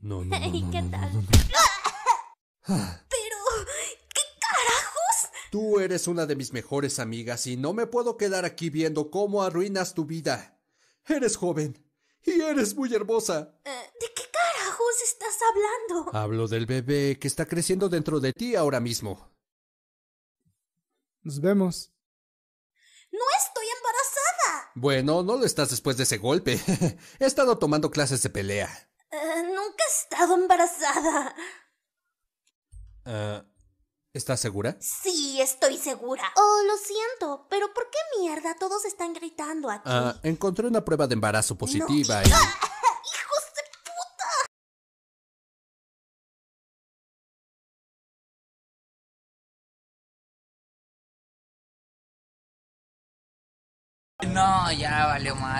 No, no, no, ¿Y no, qué tal? no, no. Pero, ¿qué carajos? Tú eres una de mis mejores amigas y no me puedo quedar aquí viendo cómo arruinas tu vida. Eres joven y eres muy hermosa. Eh, ¿De qué carajos estás hablando? Hablo del bebé que está creciendo dentro de ti ahora mismo. Nos vemos. No estoy embarazada. Bueno, no lo estás después de ese golpe. He estado tomando clases de pelea. Eh, nunca he estado embarazada. Ah, ¿Estás segura? Sí, estoy segura. Oh, lo siento, pero ¿por qué mierda todos están gritando aquí? Ah, encontré una prueba de embarazo positiva y... ¡Hijos de puta! No, ya valió madre.